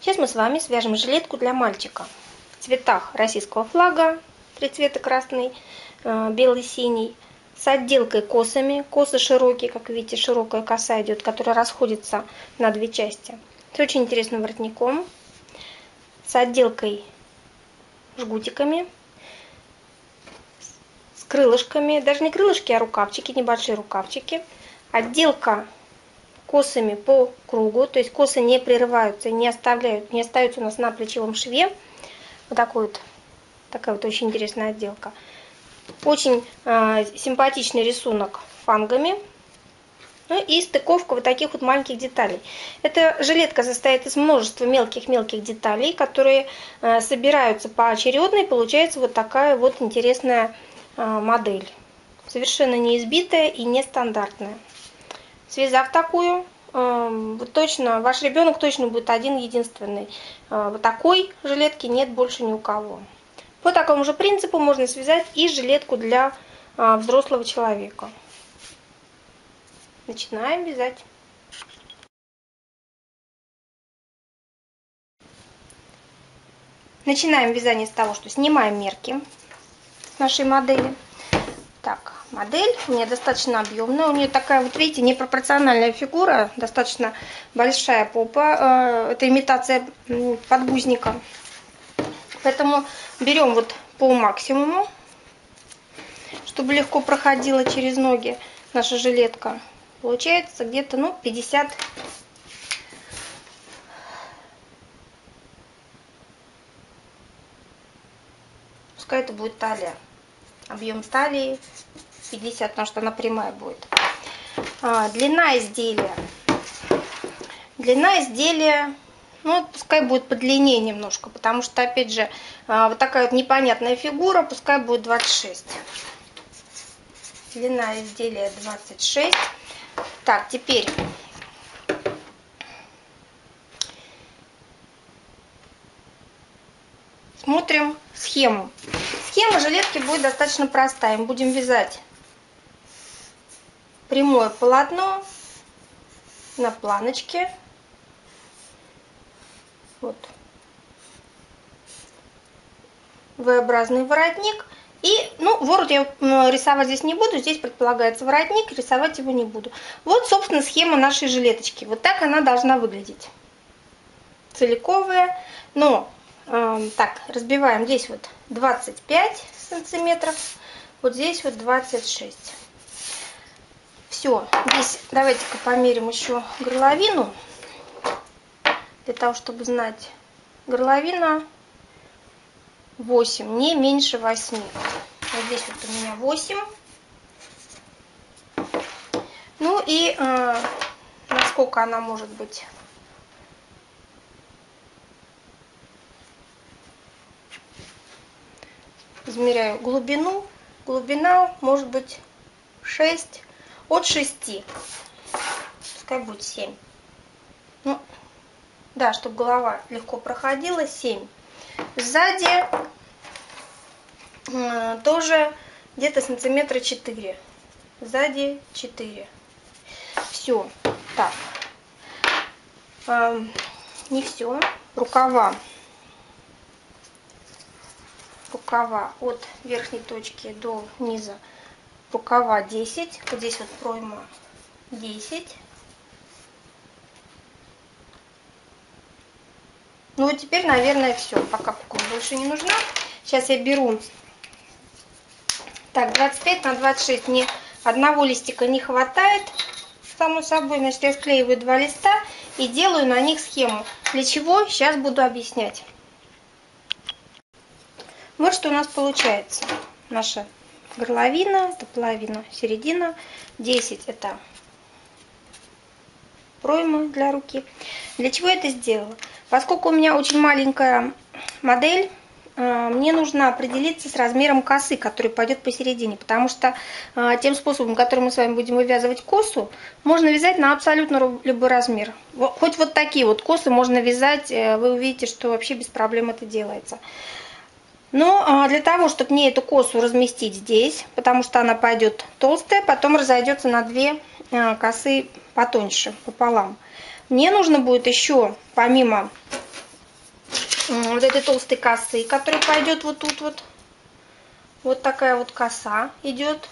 Сейчас мы с вами свяжем жилетку для мальчика. В цветах российского флага, три цвета красный, э, белый, синий, с отделкой косами, косы широкие, как видите, широкая коса идет, которая расходится на две части, с очень интересным воротником, с отделкой жгутиками, с крылышками, даже не крылышки, а рукавчики, небольшие рукавчики, отделка косами по кругу, то есть косы не прерываются, не оставляют, не остаются у нас на плечевом шве. Вот такой вот, такая вот очень интересная отделка. Очень э, симпатичный рисунок фангами. Ну и стыковка вот таких вот маленьких деталей. Эта жилетка состоит из множества мелких-мелких деталей, которые э, собираются поочередно, и получается вот такая вот интересная э, модель. Совершенно неизбитая и нестандартная. Связав такую, эм, точно, ваш ребенок точно будет один единственный. Э, вот такой жилетки нет больше ни у кого. По такому же принципу можно связать и жилетку для э, взрослого человека. Начинаем вязать. Начинаем вязание с того, что снимаем мерки нашей модели. Так, модель у меня достаточно объемная. У нее такая, вот видите, непропорциональная фигура, достаточно большая попа. Э, это имитация подгузника. Поэтому берем вот по максимуму, чтобы легко проходила через ноги наша жилетка. Получается где-то, ну, 50 Пускай это будет талия. Объем талии 50, потому что она прямая будет. А, длина изделия. Длина изделия, ну, пускай будет подлиннее немножко, потому что, опять же, а, вот такая вот непонятная фигура, пускай будет 26. Длина изделия 26. Так, теперь смотрим схему. Схема жилетки будет достаточно простая. Мы будем вязать прямое полотно на планочке. Вот. V-образный воротник. И, ну, ворот я рисовать здесь не буду, здесь предполагается воротник, рисовать его не буду. Вот, собственно, схема нашей жилеточки. Вот так она должна выглядеть. Целиковая. Но, э, так, разбиваем здесь вот 25 сантиметров, вот здесь вот 26. Все, здесь давайте-ка померим еще горловину, для того, чтобы знать. Горловина 8, не меньше 8. Вот здесь вот у меня 8. Ну и э, насколько она может быть измеряю глубину. Глубина может быть 6 от 6. Пускай будет 7. Ну, да, чтобы голова легко проходила, 7. Сзади э, тоже где-то сантиметра 4. Сзади 4. Все. Так. Э, не все. Рукава. Рукава от верхней точки до низа рукава 10, вот здесь вот пройма 10. Ну вот теперь, наверное, все. Пока кукла больше не нужна. Сейчас я беру, так, 25 на 26. Мне одного листика не хватает, само собой. Значит, я склеиваю два листа и делаю на них схему. Для чего? Сейчас буду объяснять. Вот что у нас получается. Наша горловина, это половина, середина, 10 это пройма для руки. Для чего я это сделала? Поскольку у меня очень маленькая модель, э, мне нужно определиться с размером косы, который пойдет посередине, потому что э, тем способом, которым мы с вами будем вывязывать косу, можно вязать на абсолютно любой размер. Хоть вот такие вот косы можно вязать, э, вы увидите, что вообще без проблем это делается. Но а, для того, чтобы мне эту косу разместить здесь, потому что она пойдет толстая, потом разойдется на две а, косы потоньше, пополам. Мне нужно будет еще, помимо вот этой толстой косы, которая пойдет вот тут вот. Вот такая вот коса идет.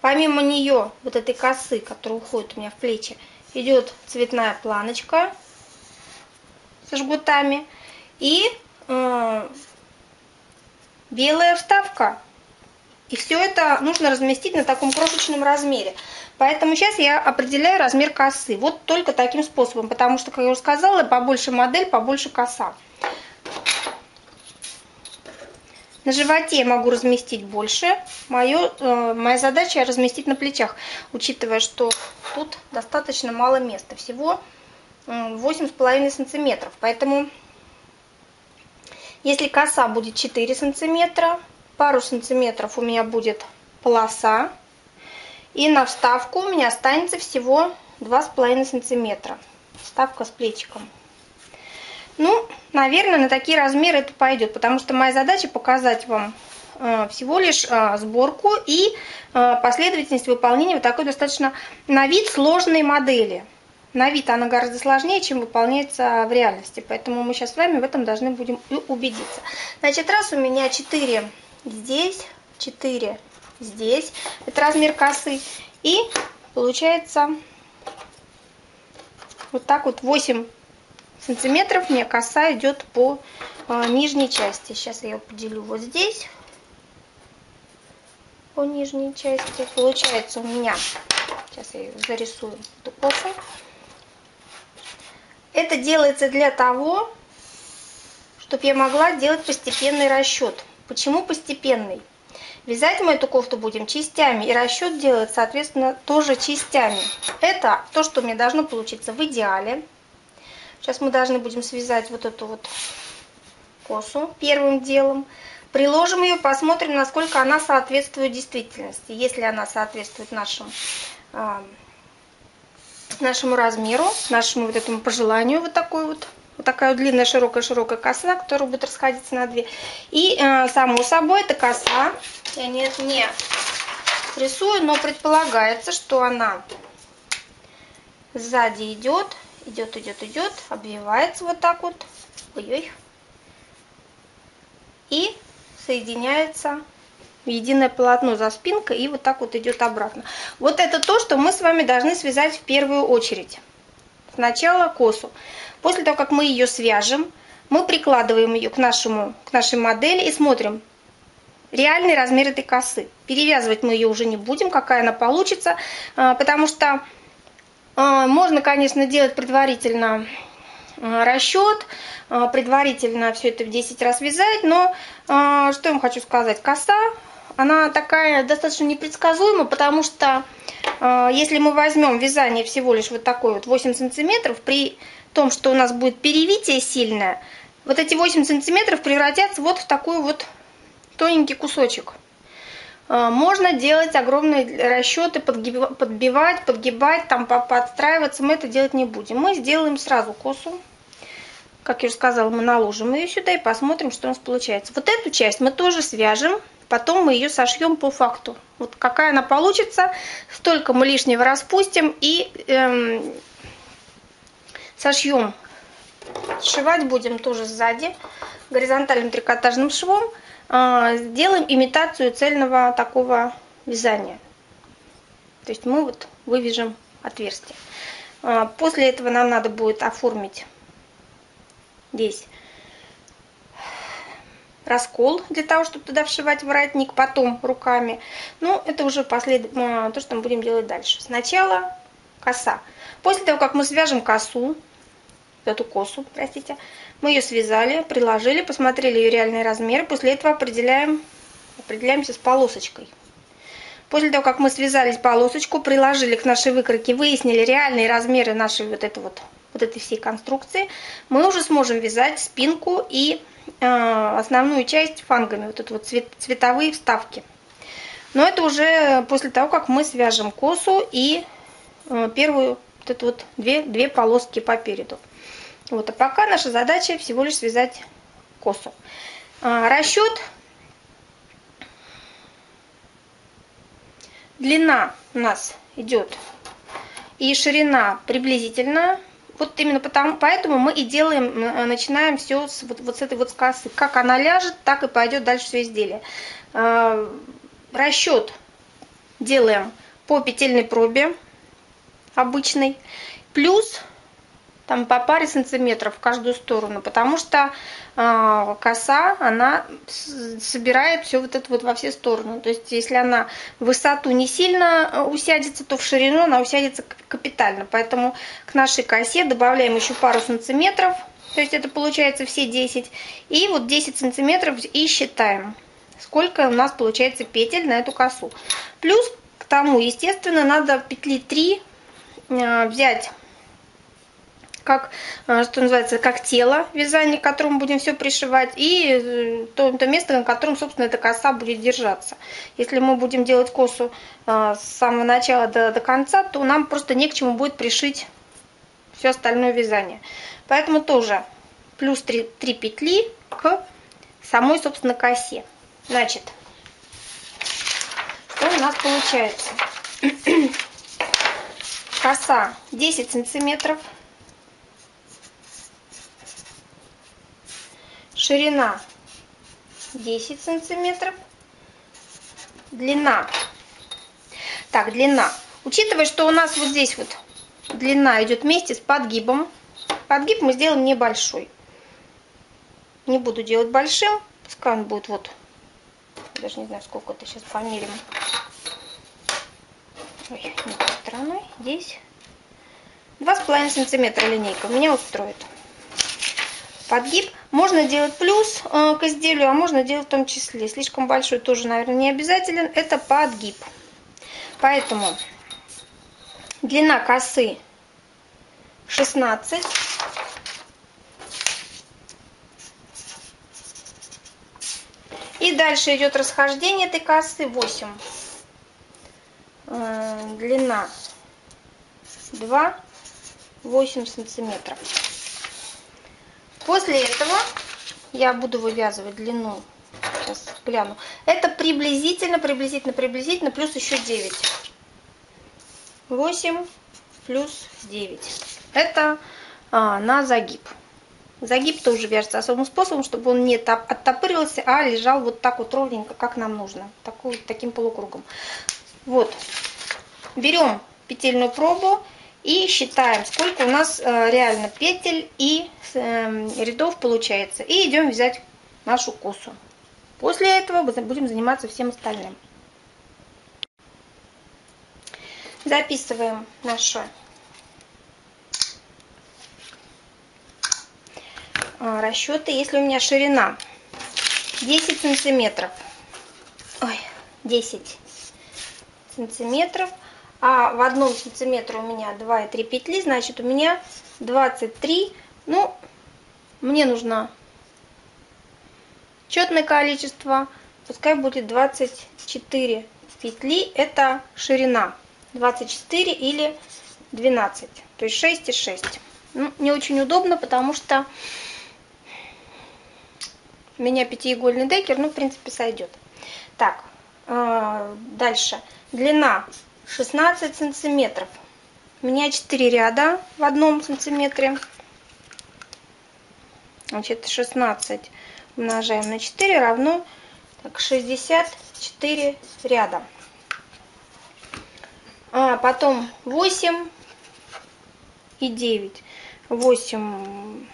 Помимо нее, вот этой косы, которая уходит у меня в плечи, идет цветная планочка со жгутами и э, белая вставка. И все это нужно разместить на таком крошечном размере. Поэтому сейчас я определяю размер косы. Вот только таким способом, потому что, как я уже сказала, побольше модель, побольше коса. На животе я могу разместить больше. Мою, э, моя задача разместить на плечах, учитывая, что тут достаточно мало места. Всего э, 8,5 сантиметров. Поэтому, если коса будет 4 сантиметра, пару сантиметров у меня будет полоса. И на вставку у меня останется всего 2,5 сантиметра. Вставка с плечиком. Ну, наверное, на такие размеры это пойдет, потому что моя задача показать вам э, всего лишь э, сборку и э, последовательность выполнения вот такой достаточно на вид сложной модели. На вид она гораздо сложнее, чем выполняется в реальности, поэтому мы сейчас с вами в этом должны будем убедиться. Значит, раз у меня 4 здесь, 4 здесь, это размер косы, и получается вот так вот 8 сантиметров мне коса идет по а, нижней части. Сейчас я ее поделю вот здесь, по нижней части. Получается у меня, сейчас я ее зарисую, эту косу. Это делается для того, чтобы я могла делать постепенный расчет. Почему постепенный? Вязать мы эту кофту будем частями, и расчет делать, соответственно, тоже частями. Это то, что мне должно получиться в идеале. Сейчас мы должны будем связать вот эту вот косу первым делом. Приложим ее, посмотрим, насколько она соответствует действительности. Если она соответствует нашим, нашему размеру, нашему вот этому пожеланию, вот такой вот, вот такая вот длинная широкая-широкая коса, которая будет расходиться на две. И, э, само собой, эта коса, я не, не рисую, но предполагается, что она сзади идет идет, идет, идет, обвивается вот так вот, ой-ой, и соединяется единое полотно за спинкой и вот так вот идет обратно. Вот это то, что мы с вами должны связать в первую очередь. Сначала косу. После того, как мы ее свяжем, мы прикладываем ее к, нашему, к нашей модели и смотрим реальный размер этой косы. Перевязывать мы ее уже не будем, какая она получится, а, потому что а, можно, конечно, делать предварительно а, расчет, предварительно все это в 10 раз вязать, но что я вам хочу сказать, коса, она такая достаточно непредсказуема, потому что если мы возьмем вязание всего лишь вот такой вот 8 сантиметров, при том, что у нас будет перевитие сильное, вот эти 8 сантиметров превратятся вот в такой вот тоненький кусочек. А, можно делать огромные расчеты, подбивать, подгибать, там подстраиваться. Мы это делать не будем. Мы сделаем сразу косу. Как я уже сказала, мы наложим ее сюда и посмотрим, что у нас получается. Вот эту часть мы тоже свяжем. Потом мы ее сошьем по факту. Вот какая она получится, столько мы лишнего распустим и эм, сошьем. Сшивать будем тоже сзади горизонтальным трикотажным швом. А, сделаем имитацию цельного такого вязания. То есть мы вот вывяжем отверстие. А, после этого нам надо будет оформить здесь раскол для того, чтобы туда вшивать воротник, потом руками. Ну, это уже послед... А, то, что мы будем делать дальше. Сначала коса. После того, как мы свяжем косу, эту косу, простите, мы ее связали, приложили, посмотрели ее реальный размер. После этого определяем, определяемся с полосочкой. После того, как мы связали полосочку, приложили к нашей выкройке, выяснили реальные размеры нашей вот этой вот, вот этой всей конструкции, мы уже сможем вязать спинку и э, основную часть фангами, вот это вот цвет, цветовые вставки. Но это уже после того, как мы свяжем косу и э, первую вот эту вот две, две полоски по переду. Вот, а пока наша задача всего лишь связать косу. А, расчет. Длина у нас идет и ширина приблизительно Вот именно потому, поэтому мы и делаем, э, начинаем все с, вот, вот с этой вот косы. Как она ляжет, так и пойдет дальше все изделие. Э, расчет делаем по петельной пробе обычной, плюс там по паре сантиметров в каждую сторону, потому что э, коса, она собирает все вот это вот во все стороны. То есть, если она в высоту не сильно э, усядется, то в ширину она усядется капитально. Поэтому к нашей косе добавляем еще пару сантиметров, то есть это получается все 10. И вот 10 сантиметров и считаем, сколько у нас получается петель на эту косу. Плюс к тому, естественно, надо петли 3 э, взять как, э, что называется, как тело вязания, к которому будем все пришивать, и э, то, то место, на котором, собственно, эта коса будет держаться. Если мы будем делать косу э, с самого начала до, до конца, то нам просто не к чему будет пришить все остальное вязание. Поэтому тоже плюс 3, 3 петли к самой, собственно, косе. Значит, что у нас получается? Коса 10 сантиметров. Ширина 10 сантиметров, длина. Так, длина. Учитывая, что у нас вот здесь вот длина идет вместе с подгибом, подгиб мы сделаем небольшой. Не буду делать большим, пускай будет вот, даже не знаю, сколько это сейчас померим. Ой, не той стороной, здесь. Два с половиной сантиметра линейка меня устроит подгиб. Можно делать плюс э, к изделию, а можно делать в том числе. Слишком большой тоже, наверное, не обязателен. Это подгиб. Поэтому длина косы 16. И дальше идет расхождение этой косы 8. Э, длина 2, 8 сантиметров. После этого я буду вывязывать длину. Сейчас гляну. Это приблизительно, приблизительно, приблизительно, плюс еще 9. 8 плюс 9. Это а, на загиб. Загиб тоже вяжется особым способом, чтобы он не оттопыривался, а лежал вот так вот ровненько, как нам нужно. Такой, таким полукругом. Вот. Берем петельную пробу и считаем, сколько у нас э, реально петель и эм, рядов получается. И идем взять нашу косу. После этого будем заниматься всем остальным. Записываем наши э, расчеты. Если у меня ширина 10 сантиметров, ой, 10 сантиметров – а в одном сантиметре у меня 2,3 петли, значит у меня 23, ну, мне нужно четное количество, пускай будет 24 петли, это ширина, 24 или 12, то есть 6 и 6. Ну, не очень удобно, потому что у меня пятиугольный декер, ну, в принципе, сойдет. Так, э, дальше. Длина 16 сантиметров. У меня 4 ряда в одном сантиметре. Значит, 16 умножаем на 4 равно так, 64 ряда. А потом 8 и 9. 8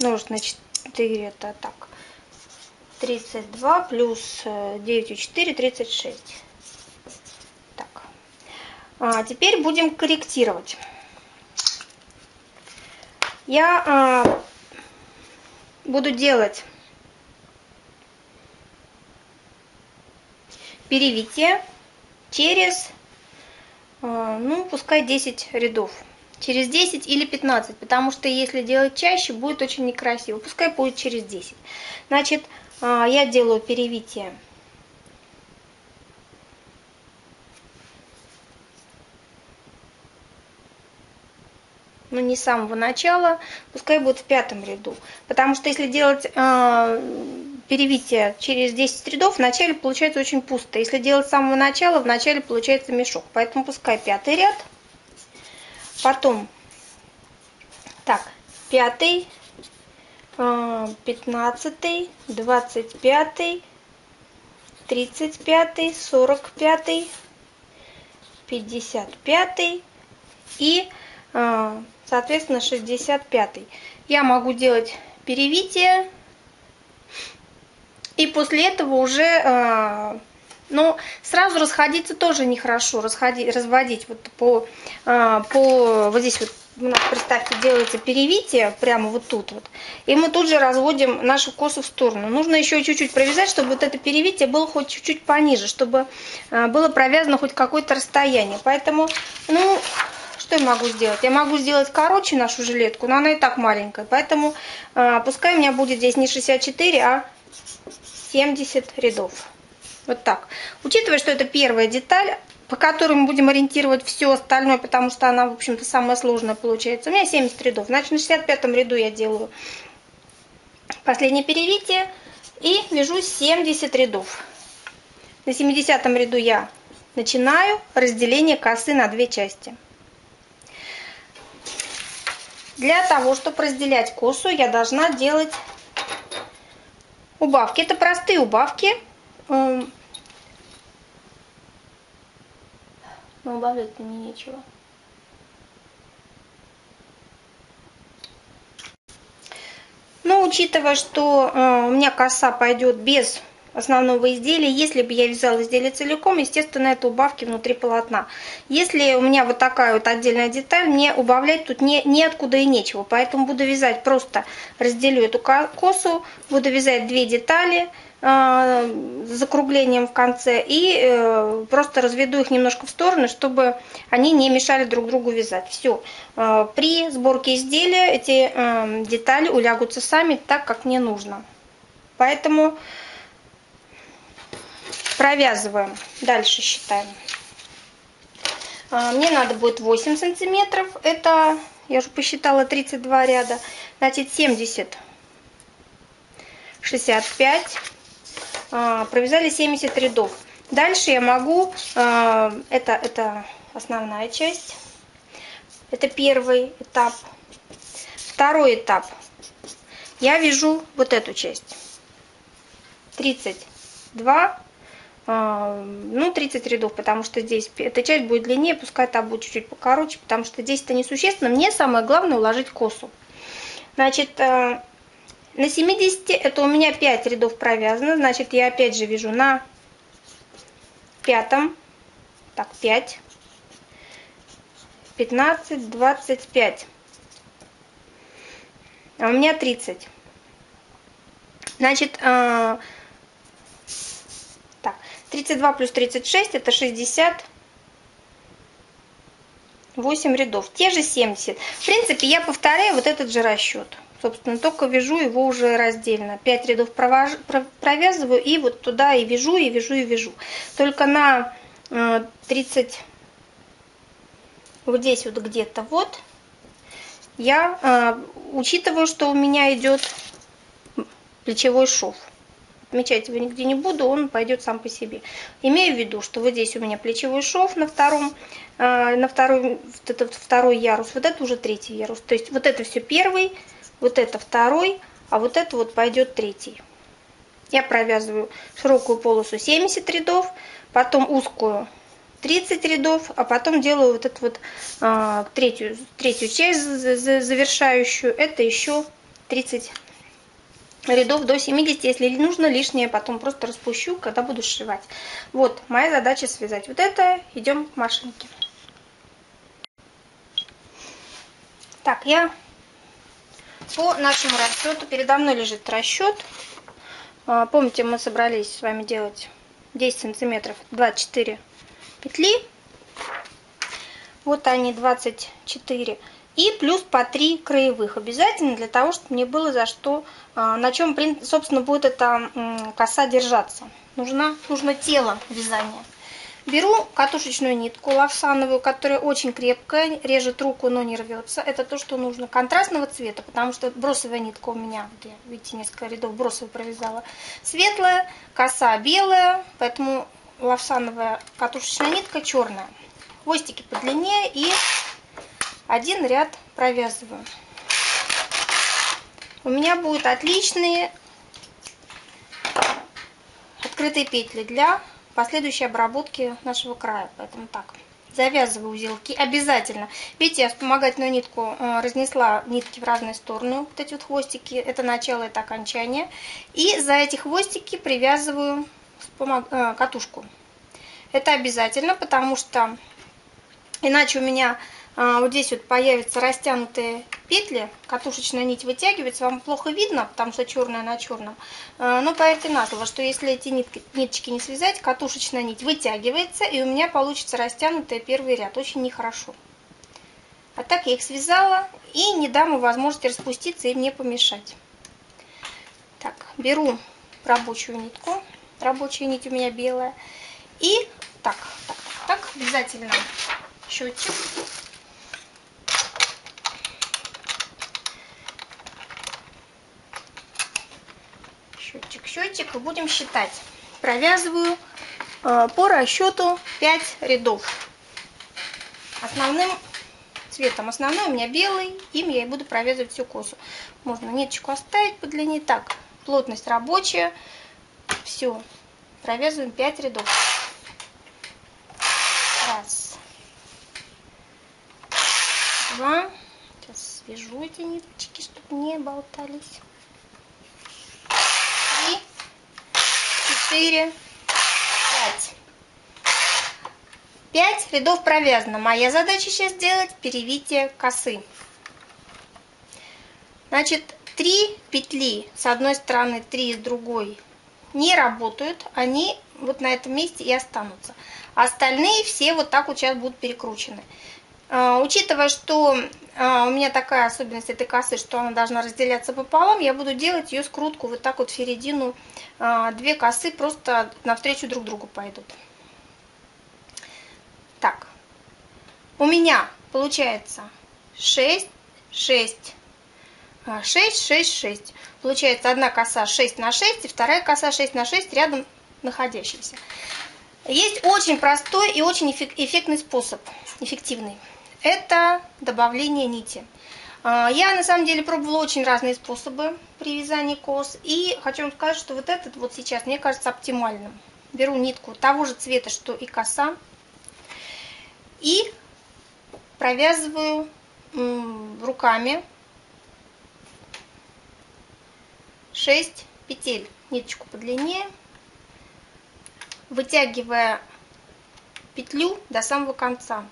умножить на 4 это так. 32 плюс 9 и 4, 36. А, теперь будем корректировать. Я а, буду делать перевитие через, а, ну, пускай 10 рядов. Через 10 или 15, потому что если делать чаще, будет очень некрасиво. Пускай будет через 10. Значит, а, я делаю перевитие но не с самого начала, пускай будет в пятом ряду. Потому что если делать э, перевитие через 10 рядов, в начале получается очень пусто. Если делать с самого начала, в начале получается мешок. Поэтому пускай пятый ряд. Потом Так, пятый, а, пятнадцатый, двадцать пятый, тридцать пятый, сорок пятый, пятьдесят пятый и, а, соответственно, шестьдесят пятый. Я могу делать перевитие и после этого уже, э, ну, сразу расходиться тоже нехорошо, расходить, разводить вот по, э, по, вот здесь вот у нас, представьте, делается перевитие прямо вот тут вот, и мы тут же разводим нашу косу в сторону. Нужно еще чуть-чуть провязать, чтобы вот это перевитие было хоть чуть-чуть пониже, чтобы э, было провязано хоть какое-то расстояние. Поэтому, ну, что я могу сделать? Я могу сделать короче нашу жилетку, но она и так маленькая. Поэтому э, пускай у меня будет здесь не 64, а 70 рядов. Вот так. Учитывая, что это первая деталь, по которой мы будем ориентировать все остальное, потому что она, в общем-то, самая сложная получается. У меня 70 рядов. Значит, на 65 ряду я делаю последнее перевитие и вяжу 70 рядов. На 70 ряду я начинаю разделение косы на две части. Для того, чтобы разделять косу, я должна делать убавки. Это простые убавки. Эм, но убавлять мне нечего. Но учитывая, что э, у меня коса пойдет без основного изделия. Если бы я вязала изделие целиком, естественно, это убавки внутри полотна. Если у меня вот такая вот отдельная деталь, мне убавлять тут не, неоткуда и нечего. Поэтому буду вязать, просто разделю эту косу, буду вязать две детали э, с закруглением в конце и э, просто разведу их немножко в стороны, чтобы они не мешали друг другу вязать. Все. Э, при сборке изделия эти э, детали улягутся сами так, как мне нужно. Поэтому провязываем. Дальше считаем. А, мне надо будет 8 сантиметров. Это, я уже посчитала, 32 ряда. Значит, 70, 65. А, провязали 70 рядов. Дальше я могу, а, это, это основная часть. Это первый этап. Второй этап. Я вяжу вот эту часть. 32 а, ну, 30 рядов, потому что здесь эта часть будет длиннее, пускай та будет чуть-чуть покороче, потому что здесь это несущественно. Мне самое главное уложить косу. Значит, э, на 70 это у меня 5 рядов провязано, значит, я опять же вяжу на пятом, так, 5, 15, 25, а у меня 30. Значит, э, 32 плюс 36 это 68 рядов. Те же 70. В принципе, я повторяю вот этот же расчет. Собственно, только вяжу его уже раздельно. 5 рядов провязываю и вот туда и вяжу, и вяжу, и вяжу. Только на 30, э, вот здесь вот где-то вот, я э, учитываю, что у меня идет плечевой шов отмечать его нигде не буду, он пойдет сам по себе. Имею в виду, что вот здесь у меня плечевой шов на втором, э, на второй, вот это второй ярус, вот это уже третий ярус. То есть вот это все первый, вот это второй, а вот это вот пойдет третий. Я провязываю широкую полосу 70 рядов, потом узкую 30 рядов, а потом делаю вот эту вот э, третью, третью часть завершающую, это еще 30 рядов до 70, если нужно лишнее, потом просто распущу, когда буду сшивать. Вот, моя задача связать вот это, идем к машинке. Так, я по нашему расчету, передо мной лежит расчет. А, помните, мы собрались с вами делать 10 сантиметров, 24 петли. Вот они, 24 и плюс по 3 краевых обязательно, для того, чтобы мне было за что, а, на чем, собственно, будет эта коса держаться. Нужно, нужно тело вязания. Беру катушечную нитку лавсановую, которая очень крепкая, режет руку, но не рвется. Это то, что нужно. Контрастного цвета, потому что бросовая нитка у меня, где, видите, несколько рядов бросовой провязала, светлая, коса белая, поэтому лавсановая катушечная нитка черная. Хвостики подлиннее и один ряд провязываю. у меня будут отличные открытые петли для последующей обработки нашего края. Поэтому так, завязываю узелки обязательно. Видите, я вспомогательную нитку э, разнесла нитки в разные стороны, вот эти вот хвостики, это начало, это окончание. И за эти хвостики привязываю э, катушку. Это обязательно, потому что иначе у меня вот здесь вот появятся растянутые петли, катушечная нить вытягивается, вам плохо видно, потому что черная на черном. А, но поверьте на слово, что если эти нитки, ниточки не связать, катушечная нить вытягивается, и у меня получится растянутый первый ряд. Очень нехорошо. А так я их связала и не дам им возможности распуститься и мне помешать. Так, беру рабочую нитку. Рабочая нить у меня белая. И так, так, так, так, обязательно счетчик. Счетчик, и будем считать. Провязываю э, по расчету 5 рядов. Основным цветом, основной у меня белый, им я и буду провязывать всю косу. Можно ниточку оставить по длине. Так, плотность рабочая. Все, провязываем 5 рядов. Раз. Два. Сейчас свяжу эти ниточки, чтобы не болтались. 4, 5. 5 рядов провязано. Моя задача сейчас сделать перевитие косы. Значит, 3 петли с одной стороны, 3 с другой не работают. Они вот на этом месте и останутся. Остальные все вот так вот сейчас будут перекручены. А, учитывая, что а, у меня такая особенность этой косы, что она должна разделяться пополам, я буду делать ее скрутку вот так вот в середину. А, две косы просто навстречу друг другу пойдут. Так, у меня получается 6, 6, 6, 6, 6. Получается одна коса 6 на 6 и вторая коса 6 на 6 рядом находящиеся. Есть очень простой и очень эффектный способ, эффективный это добавление нити. А, я на самом деле пробовала очень разные способы при вязании кос. И хочу вам сказать, что вот этот вот сейчас мне кажется оптимальным. Беру нитку того же цвета, что и коса. И провязываю руками 6 петель. Ниточку подлиннее. Вытягивая петлю до самого конца.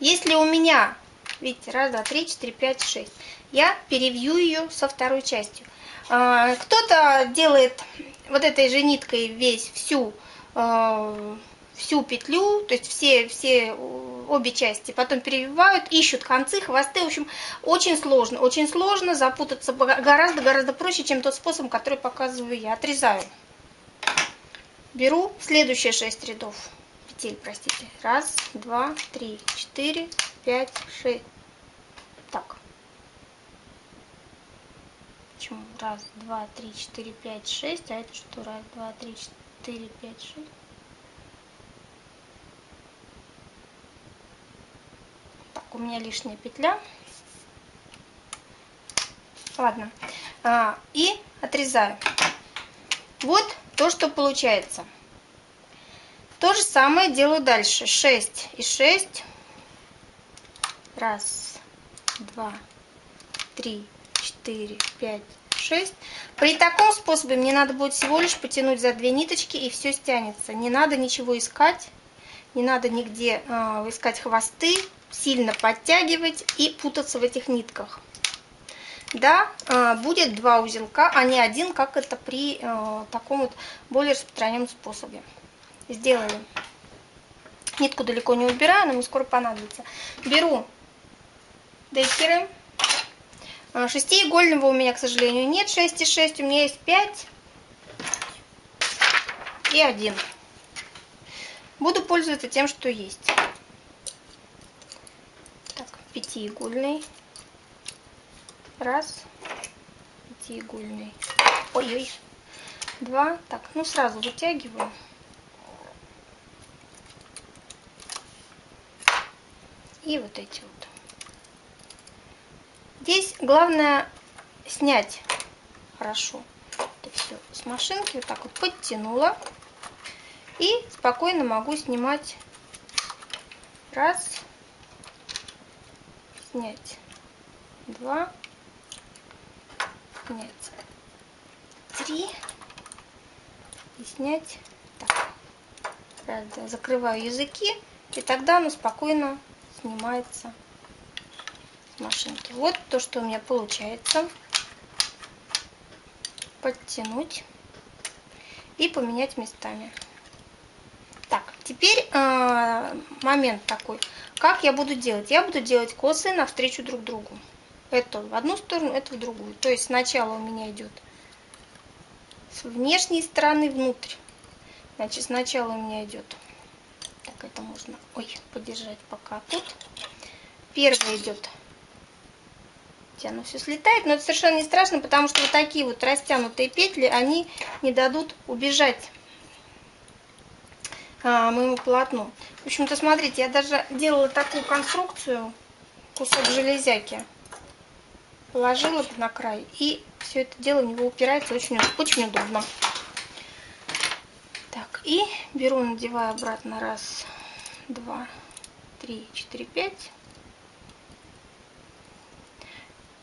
Если у меня, видите, раз, два, три, четыре, пять, шесть, я перевью ее со второй частью. А, кто-то делает вот этой же ниткой весь всю а, всю петлю, то есть все, все обе части, потом перевивают, ищут концы, хвосты. В общем, очень сложно, очень сложно запутаться, гораздо-гораздо проще, чем тот способ, который показываю я. Отрезаю. Беру следующие шесть рядов петель, простите. Раз, два, три, четыре, пять, шесть. Так. Почему? Раз, два, три, четыре, пять, шесть. А это что? Раз, два, три, четыре, пять, шесть. Так, у меня лишняя петля. Ладно. А, и отрезаю. Вот то, что получается. То же самое делаю дальше. 6 и 6. Раз, два, три, четыре, пять, шесть. При таком способе мне надо будет всего лишь потянуть за две ниточки и все стянется. Не надо ничего искать, не надо нигде э, искать хвосты, сильно подтягивать и путаться в этих нитках. Да, э, будет два узелка, а не один, как это при э, таком вот более распространенном способе сделали. Нитку далеко не убираю, она мне скоро понадобится. Беру декеры. А, шестиигольного у меня, к сожалению, нет. 6,6. У меня есть 5 и 1. Буду пользоваться тем, что есть. Так, пятиигольный. Раз. Пятиигольный. Ой-ой. Два. Так, ну сразу вытягиваю. И вот эти вот. Здесь главное снять хорошо это все с машинки, вот так вот подтянула. И спокойно могу снимать. Раз. Снять. Два. Снять. Три. И снять. Так. Раз, два. Закрываю языки. И тогда оно спокойно снимается с машинки. Вот то, что у меня получается. Подтянуть и поменять местами. Так, теперь э, момент такой. Как я буду делать? Я буду делать косы навстречу друг другу. Это в одну сторону, это в другую. То есть сначала у меня идет с внешней стороны внутрь. Значит, сначала у меня идет так, это можно, ой, подержать пока тут. Первый идет. Оно все слетает, но это совершенно не страшно, потому что вот такие вот растянутые петли, они не дадут убежать а, моему полотну. В общем-то, смотрите, я даже делала такую конструкцию, кусок железяки, положила на край, и все это дело в него упирается очень, очень удобно. Так, и беру, надеваю обратно. Раз, два, три, четыре, пять.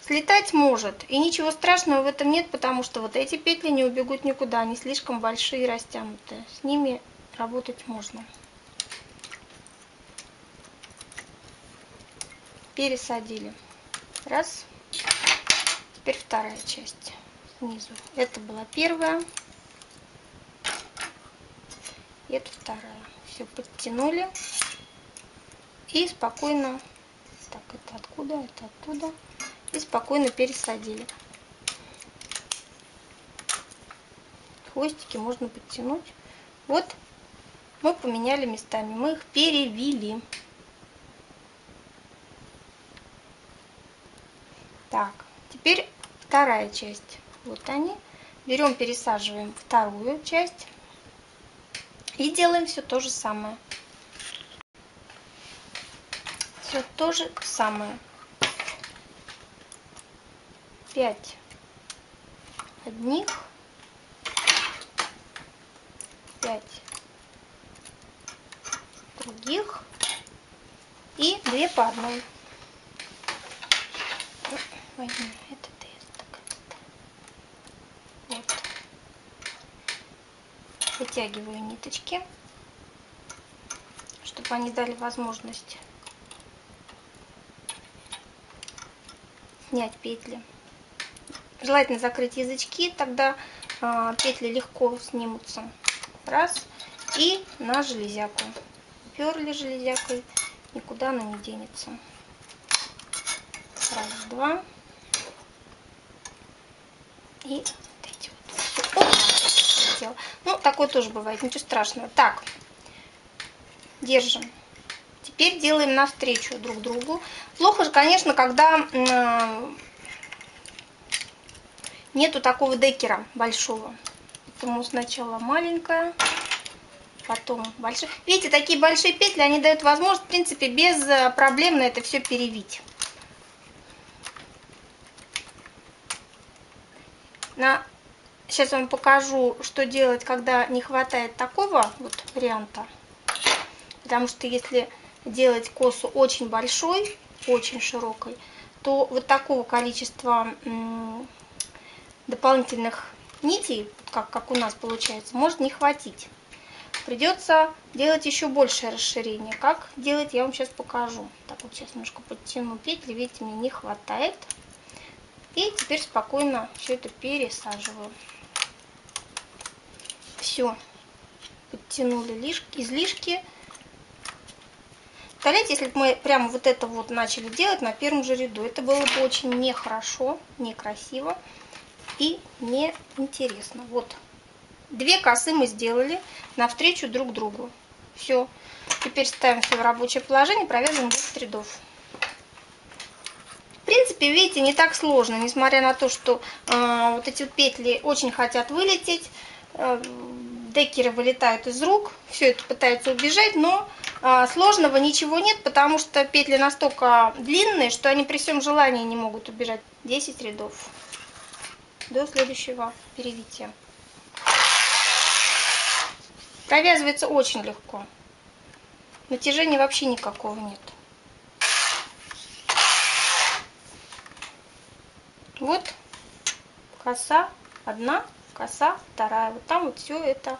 Слетать может. И ничего страшного в этом нет, потому что вот эти петли не убегут никуда. Они слишком большие и растянутые. С ними работать можно. Пересадили. Раз. Теперь вторая часть снизу. Это была первая. И это вторая. Все подтянули. И спокойно, так, это откуда, это оттуда. И спокойно пересадили. Хвостики можно подтянуть. Вот мы поменяли местами, мы их перевели. Так, теперь вторая часть. Вот они. Берем, пересаживаем вторую часть. И делаем все то же самое. Все то же самое. 5 одних, 5 других и 2 по одной. Возьмем этот вытягиваю ниточки, чтобы они дали возможность снять петли. Желательно закрыть язычки, тогда э, петли легко снимутся. Раз. И на железяку. Перли железякой, никуда она не денется. Раз, два. И хотела. Ну, такое тоже бывает, ничего страшного. Так, держим. Теперь делаем навстречу друг другу. Плохо же, конечно, когда э, нету такого декера большого. Поэтому сначала маленькая, потом большая. Видите, такие большие петли, они дают возможность, в принципе, без э, проблем на это все перевить. На Сейчас вам покажу, что делать, когда не хватает такого вот варианта. Потому что если делать косу очень большой, очень широкой, то вот такого количества дополнительных нитей, как, как у нас получается, может не хватить. Придется делать еще большее расширение. Как делать, я вам сейчас покажу. Так вот сейчас немножко подтяну петли, видите, мне не хватает. И теперь спокойно все это пересаживаю все. Подтянули лишки, излишки. Представляете, если бы мы прямо вот это вот начали делать на первом же ряду, это было бы очень нехорошо, некрасиво и неинтересно. Вот, две косы мы сделали навстречу друг другу. Все, теперь ставим все в рабочее положение, провязываем 10 рядов. В принципе, видите, не так сложно, несмотря на то, что э, вот эти вот петли очень хотят вылететь. Э, декеры вылетают из рук, все это пытается убежать, но а, сложного ничего нет, потому что петли настолько длинные, что они при всем желании не могут убежать. 10 рядов. до следующего перевития. Провязывается очень легко. Натяжения вообще никакого нет. Вот коса одна, коса вторая. Вот там вот все это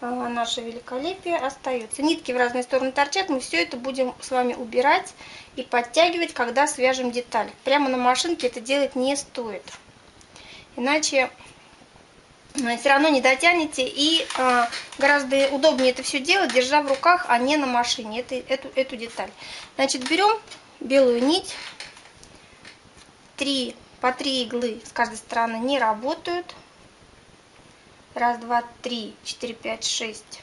а, наше великолепие остается. Нитки в разные стороны торчат, мы все это будем с вами убирать и подтягивать, когда свяжем деталь. Прямо на машинке это делать не стоит. Иначе а, все равно не дотянете и э, гораздо удобнее это все делать, держа в руках, а не на машине, это, эту, эту деталь. Значит, берем белую нить, три, по три иглы с каждой стороны не работают, Раз, два, три, четыре, пять, шесть.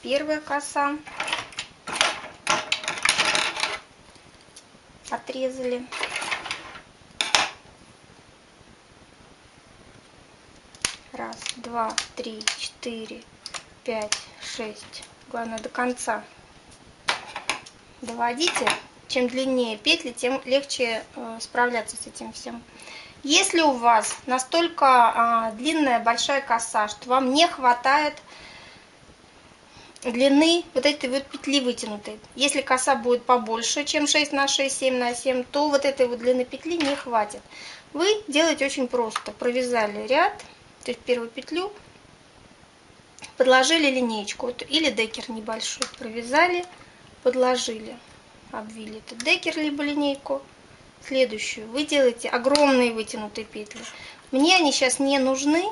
Первая коса. Отрезали. Раз, два, три, четыре, пять, шесть. Главное до конца доводите чем длиннее петли, тем легче э, справляться с этим всем. Если у вас настолько а, длинная большая коса, что вам не хватает длины вот этой вот петли вытянутой. Если коса будет побольше, чем 6 на 6, 7 на 7, то вот этой вот длины петли не хватит. Вы делаете очень просто. Провязали ряд, то есть первую петлю, подложили линеечку или декер небольшой, провязали, подложили обвили этот декер либо линейку. Следующую вы делаете огромные вытянутые петли. Мне они сейчас не нужны.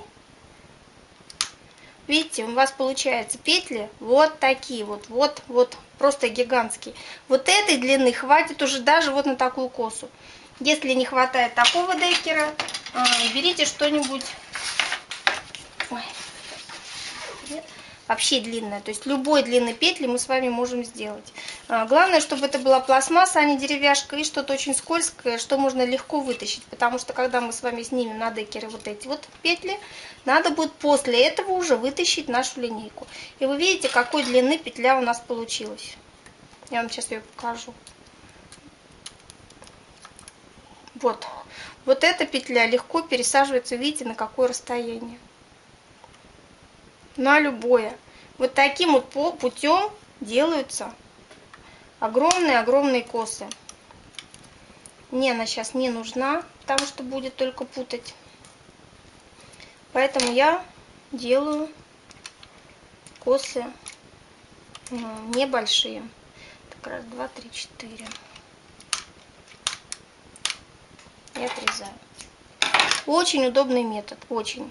Видите, у вас получается петли вот такие вот, вот, вот, просто гигантские. Вот этой длины хватит уже даже вот на такую косу. Если не хватает такого декера, а, берите что-нибудь... вообще длинная. То есть любой длины петли мы с вами можем сделать. А, главное, чтобы это была пластмасса, а не деревяшка, и что-то очень скользкое, что можно легко вытащить. Потому что когда мы с вами снимем на декере вот эти вот петли, надо будет после этого уже вытащить нашу линейку. И вы видите, какой длины петля у нас получилась. Я вам сейчас ее покажу. Вот. Вот эта петля легко пересаживается, видите, на какое расстояние на любое. Вот таким вот путем делаются огромные-огромные косы. Мне она сейчас не нужна, потому что будет только путать. Поэтому я делаю косы небольшие. Так, раз, два, три, четыре. И отрезаю. Очень удобный метод, очень.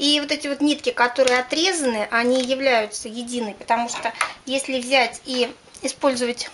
И вот эти вот нитки, которые отрезаны, они являются единой, потому что если взять и использовать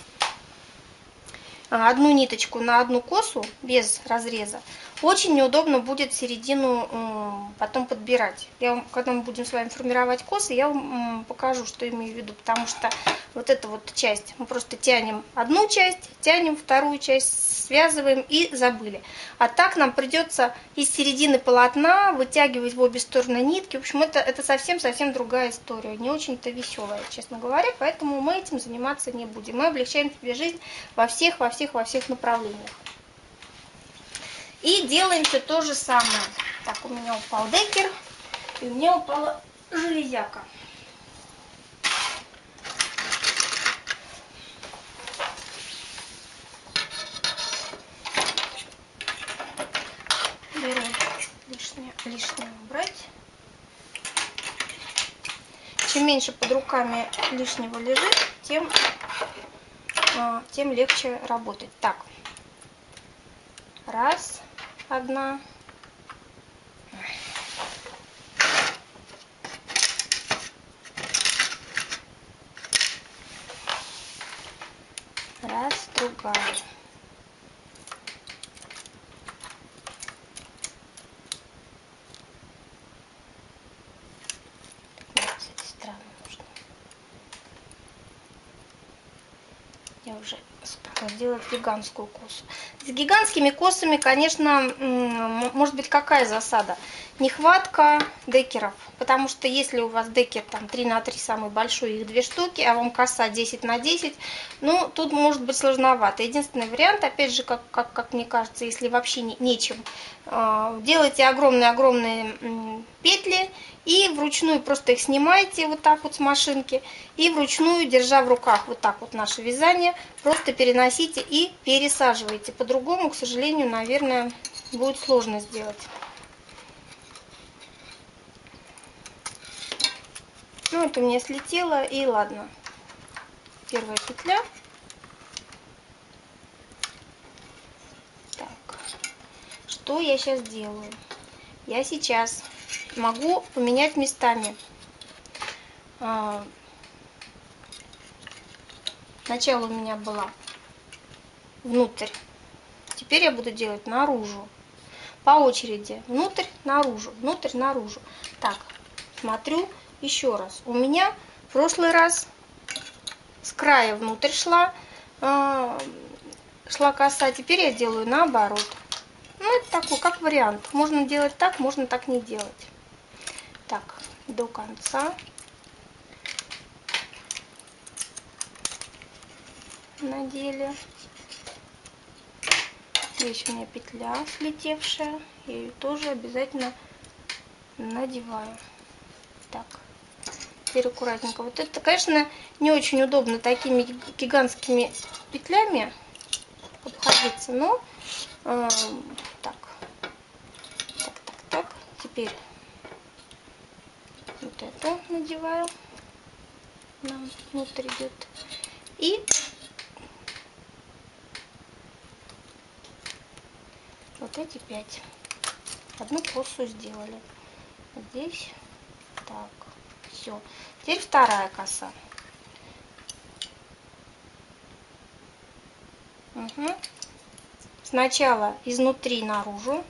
а, одну ниточку на одну косу без разреза, очень неудобно будет середину потом подбирать. Я вам, когда мы будем с вами формировать косы, я вам покажу, что имею в виду, потому что вот эта вот часть, мы просто тянем одну часть, тянем вторую часть, связываем и забыли. А так нам придется из середины полотна вытягивать в обе стороны нитки. В общем, это это совсем-совсем другая история, не очень-то веселая, честно говоря, поэтому мы этим заниматься не будем. Мы облегчаем себе жизнь во всех, во всех, во всех направлениях. И делаем все то же самое. Так, у меня упал декер, и у меня упала железяка. Беру лишнее, лишнее убрать. Чем меньше под руками лишнего лежит, тем, а, тем легче работать. Так, раз одна. Раз, другая. Я уже сделать гигантскую косу. С гигантскими косами, конечно, может быть какая засада? Нехватка декеров. потому что если у вас декер там 3 на 3 самый большой, их две штуки, а вам коса 10 на 10, ну, тут может быть сложновато. Единственный вариант, опять же, как, как, как мне кажется, если вообще не, нечем, э, делайте огромные-огромные петли и вручную просто их снимаете вот так вот с машинки и вручную, держа в руках вот так вот наше вязание, просто переносите и пересаживаете. По-другому, к сожалению, наверное, будет сложно сделать. Ну, это у меня слетело, и ладно. Первая петля. Так, что я сейчас делаю? Я сейчас могу поменять местами. А, Начало у меня было внутрь. Теперь я буду делать наружу. По очереди. Внутрь, наружу, внутрь, наружу. Так, смотрю еще раз. У меня в прошлый раз с края внутрь шла, э, шла коса. Теперь я делаю наоборот. Ну, это такой, как вариант. Можно делать так, можно так не делать. До конца. Надели. Здесь у меня петля слетевшая. Я ее тоже обязательно надеваю. Так, теперь аккуратненько. Вот это, конечно, не очень удобно такими гигантскими петлями обходиться, но э, так, так, так, так. Теперь вот это надеваю. Нам внутрь идет. И вот эти пять. Одну косу сделали. Здесь так. Все. Теперь вторая коса. Угу. Сначала изнутри наружу.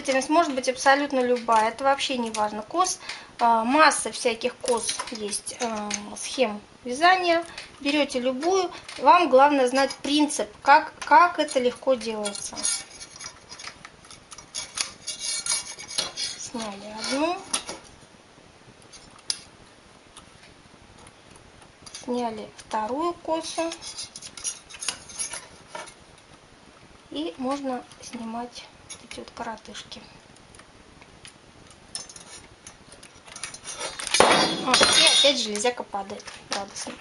Последовательность может быть абсолютно любая, это вообще не важно. Кос, а, масса всяких кос есть, а, схем вязания. Берете любую, вам главное знать принцип, как, как это легко делается. Сняли одну. Сняли вторую косу. И можно снимать вот коротышки. А, и опять железяка падает радостно.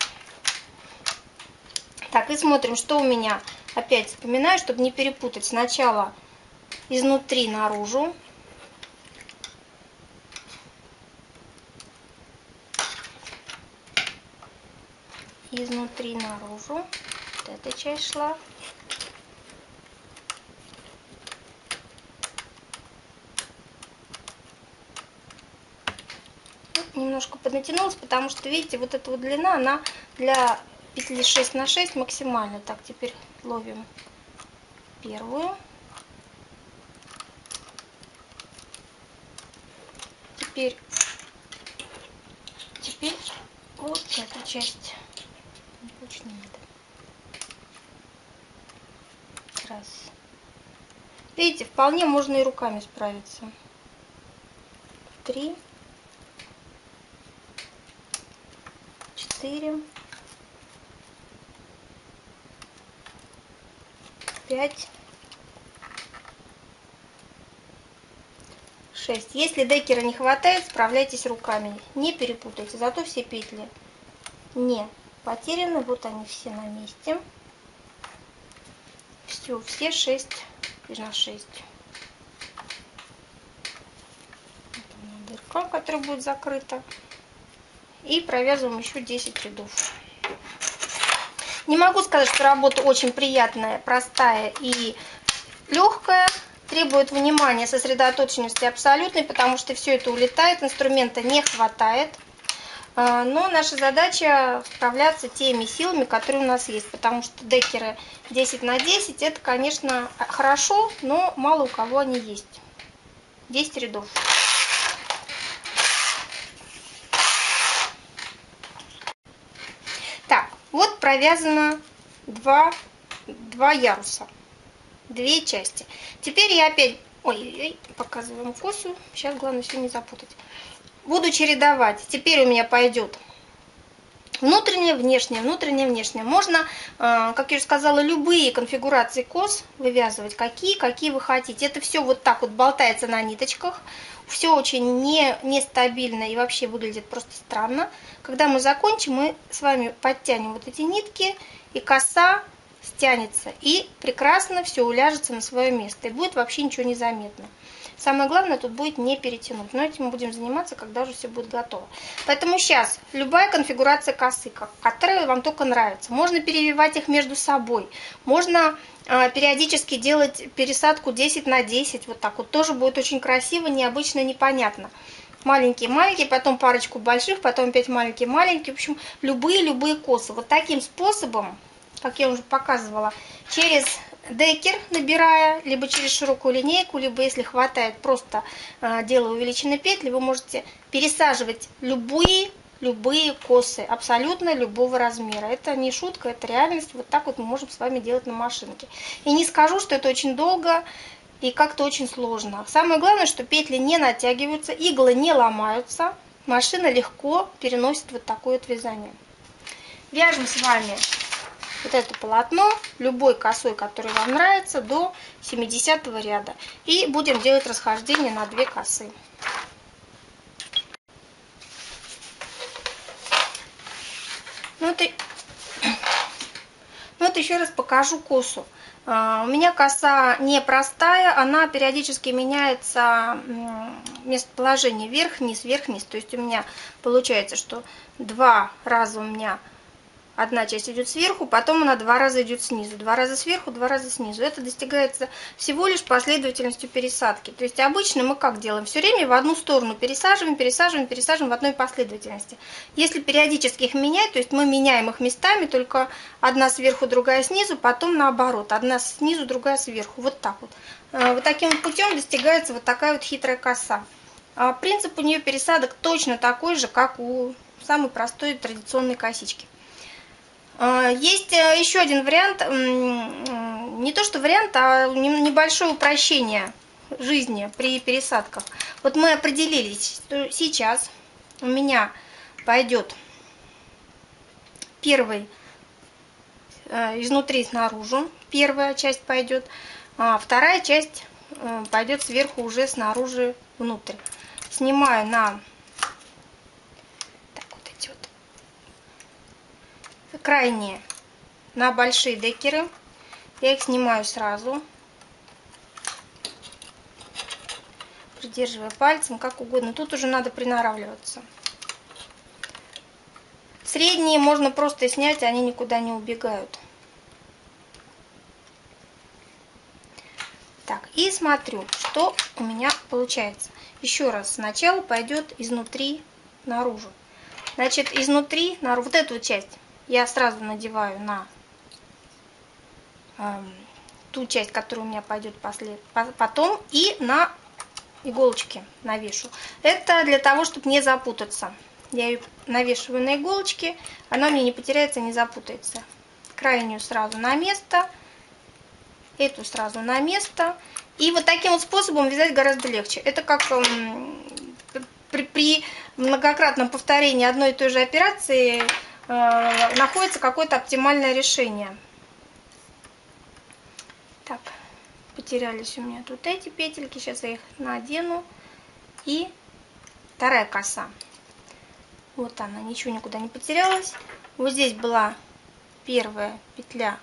Так, и смотрим, что у меня. Опять вспоминаю, чтобы не перепутать. Сначала изнутри наружу. Изнутри наружу. Вот эта часть шла. Немножко поднатянулась, потому что, видите, вот эта вот длина, она для петли 6 на 6 максимально. Так, теперь ловим первую. Теперь, теперь вот эта часть. Больше. Раз. Видите, вполне можно и руками справиться. Три. Четыре, пять, шесть. Если декера не хватает, справляйтесь руками. Не перепутайте, зато все петли не потеряны. Вот они все на месте. Все, все шесть на шесть. дырка, которая будет закрыта и провязываем еще 10 рядов. Не могу сказать, что работа очень приятная, простая и легкая. Требует внимания, сосредоточенности абсолютной, потому что все это улетает, инструмента не хватает. А, но наша задача справляться теми силами, которые у нас есть, потому что декеры 10 на 10 это, конечно, хорошо, но мало у кого они есть. 10 рядов. Провязано два, два яруса, две части. Теперь я опять, ой, ой, показываем косу, сейчас главное все не запутать. Буду чередовать. Теперь у меня пойдет Внутреннее, внешнее, внутреннее, внешнее. Можно, э, как я уже сказала, любые конфигурации кос вывязывать, какие, какие вы хотите. Это все вот так вот болтается на ниточках. Все очень не, нестабильно и вообще выглядит просто странно. Когда мы закончим, мы с вами подтянем вот эти нитки, и коса стянется. И прекрасно все уляжется на свое место. И будет вообще ничего не заметно. Самое главное тут будет не перетянуть. Но этим мы будем заниматься, когда уже все будет готово. Поэтому сейчас любая конфигурация косы, которая вам только нравится. Можно перевивать их между собой. Можно э, периодически делать пересадку 10 на 10. Вот так вот. Тоже будет очень красиво, необычно, непонятно маленькие-маленькие, потом парочку больших, потом опять маленькие-маленькие. В общем, любые-любые косы. Вот таким способом, как я уже показывала, через декер набирая, либо через широкую линейку, либо если хватает, просто э, делая увеличенные петли, вы можете пересаживать любые, любые косы, абсолютно любого размера. Это не шутка, это реальность. Вот так вот мы можем с вами делать на машинке. И не скажу, что это очень долго и как-то очень сложно. Самое главное, что петли не натягиваются, иглы не ломаются. Машина легко переносит вот такое вот вязание. Вяжем с вами вот это полотно любой косой, который вам нравится, до 70 ряда. И будем делать расхождение на две косы. Ну вот, и... ну вот еще раз покажу косу. А, у меня коса непростая, она периодически меняется местоположение вверх-вниз, вверх-вниз. То есть у меня получается, что два раза у меня одна часть идет сверху, потом она два раза идет снизу. Два раза сверху, два раза снизу. Это достигается всего лишь последовательностью пересадки. То есть обычно мы как делаем? Все время в одну сторону пересаживаем, пересаживаем, пересаживаем в одной последовательности. Если периодически их менять, то есть мы меняем их местами, только одна сверху, другая снизу, потом наоборот. Одна снизу, другая сверху. Вот так вот. Э, вот таким путем достигается вот такая вот хитрая коса. А принцип у нее пересадок точно такой же, как у самой простой традиционной косички. А, есть э, еще один вариант, не то что вариант, а небольшое упрощение жизни при пересадках. Вот мы определились, что сейчас у меня пойдет первый э, изнутри снаружи, первая часть пойдет, а вторая часть э, пойдет сверху уже снаружи внутрь. Снимаю на крайние на большие декеры. Я их снимаю сразу. Придерживая пальцем, как угодно. Тут уже надо приноравливаться. Средние можно просто снять, они никуда не убегают. Так, и смотрю, что у меня получается. Еще раз, сначала пойдет изнутри наружу. Значит, изнутри, наружу, вот эту часть я сразу надеваю на э, ту часть, которая у меня пойдет послед, потом, и на иголочки навешу. Это для того, чтобы не запутаться. Я ее навешиваю на иголочки, она мне не потеряется, не запутается. Крайнюю сразу на место, эту сразу на место. И вот таким вот способом вязать гораздо легче. Это как при, при многократном повторении одной и той же операции находится какое-то оптимальное решение. Так, потерялись у меня тут эти петельки. Сейчас я их надену. И вторая коса. Вот она, ничего никуда не потерялась. Вот здесь была первая петля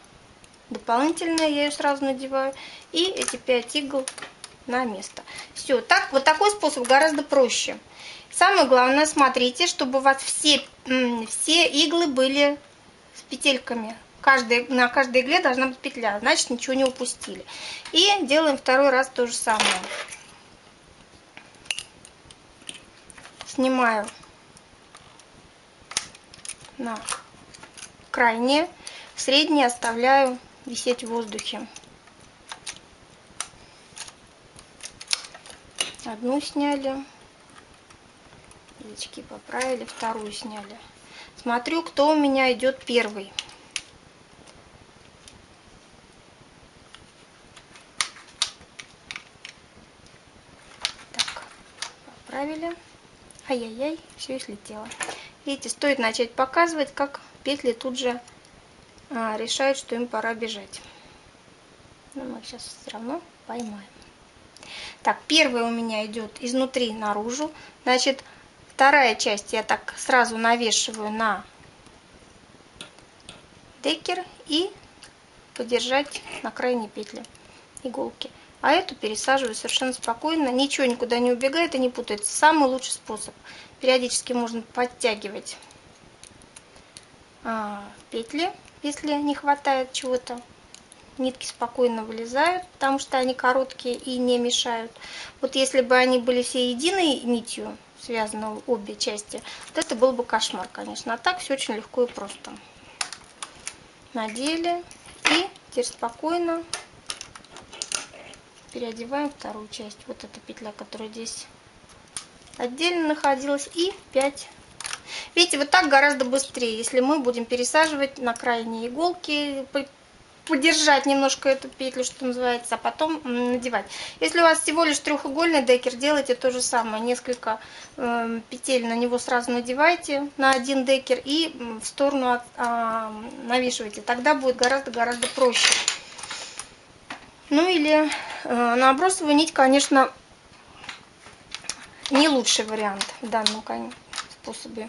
дополнительная, я ее сразу надеваю. И эти 5 игл на место. Все, так, вот такой способ гораздо проще. Самое главное, смотрите, чтобы у вас все, все иглы были с петельками. Каждый, на каждой игле должна быть петля, значит ничего не упустили. И делаем второй раз то же самое. Снимаю на крайние, средние оставляю висеть в воздухе. Одну сняли Очки поправили, вторую сняли. Смотрю, кто у меня идет первый. Так, поправили. Ай-яй-яй, все слетело. Видите, стоит начать показывать, как петли тут же а, решают, что им пора бежать. Но мы сейчас все равно поймаем. Так, первый у меня идет изнутри наружу. Значит, вторая часть я так сразу навешиваю на декер и подержать на крайней петле иголки. А эту пересаживаю совершенно спокойно. Ничего никуда не убегает и не путается. Самый лучший способ. Периодически можно подтягивать а, петли, если не хватает чего-то нитки спокойно вылезают, потому что они короткие и не мешают. Вот если бы они были все единой нитью, связаны обе части, вот это был бы кошмар, конечно. А так все очень легко и просто. Надели и теперь спокойно переодеваем вторую часть. Вот эта петля, которая здесь отдельно находилась, и 5 Видите, вот так гораздо быстрее, если мы будем пересаживать на крайние иголки, подержать немножко эту петлю, что называется, а потом надевать. Если у вас всего лишь треугольный декер, делайте то же самое. Несколько э, петель на него сразу надевайте на один декер и в сторону от, э, навешивайте. Тогда будет гораздо-гораздо проще. Ну или э, на нить, конечно, не лучший вариант в данном способе.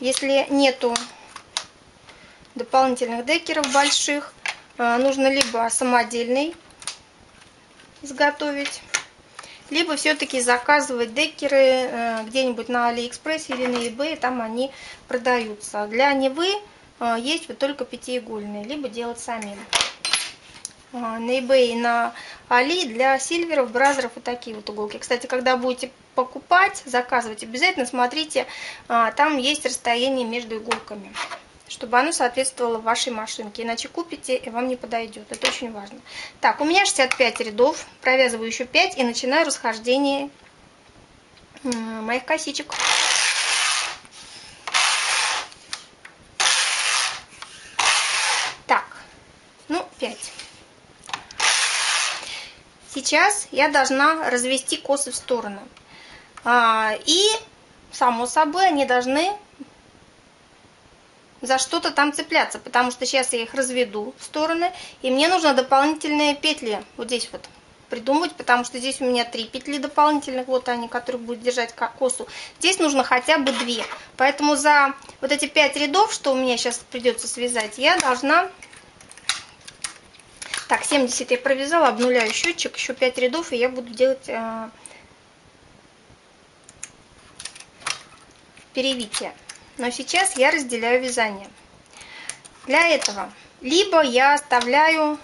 Если нету дополнительных декеров больших, а, нужно либо самодельный изготовить, либо все-таки заказывать декеры э, где-нибудь на Алиэкспрессе или на eBay, там они продаются. Для Невы э, есть вот только пятиигольные, либо делать самим. А, на eBay и на Али для сильверов, бразеров вот такие вот иголки. Кстати, когда будете покупать, заказывать, обязательно смотрите, а, там есть расстояние между иголками чтобы оно соответствовало вашей машинке. Иначе купите и вам не подойдет. Это очень важно. Так, у меня 65 рядов. Провязываю еще 5 и начинаю расхождение моих косичек. Так, ну 5. Сейчас я должна развести косы в стороны. А, и, само собой, они должны за что-то там цепляться, потому что сейчас я их разведу в стороны, и мне нужно дополнительные петли вот здесь вот придумать, потому что здесь у меня три петли дополнительных, вот они, которые будут держать косу. Здесь нужно хотя бы две, поэтому за вот эти пять рядов, что у меня сейчас придется связать, я должна... Так, 70 я провязала, обнуляю счетчик, еще 5 рядов, и я буду делать э, перевитие но сейчас я разделяю вязание. Для этого либо я оставляю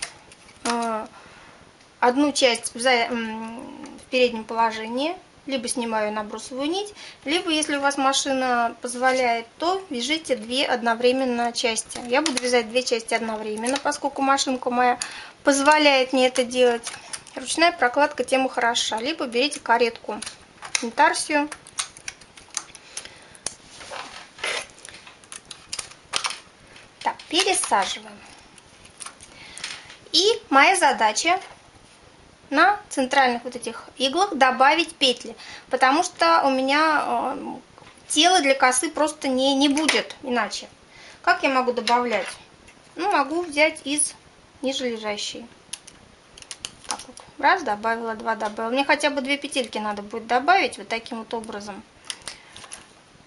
э, одну часть в, переднем положении, либо снимаю набросовую нить, либо, если у вас машина позволяет, то вяжите две одновременно части. Я буду вязать две части одновременно, поскольку машинка моя позволяет мне это делать. Ручная прокладка тема хороша. Либо берите каретку интарсию пересаживаем. И моя задача на центральных вот этих иглах добавить петли, потому что у меня э, тело для косы просто не, не будет иначе. Как я могу добавлять? Ну, могу взять из ниже лежащей. Так вот. Раз, добавила, два добавила. Мне хотя бы две петельки надо будет добавить вот таким вот образом.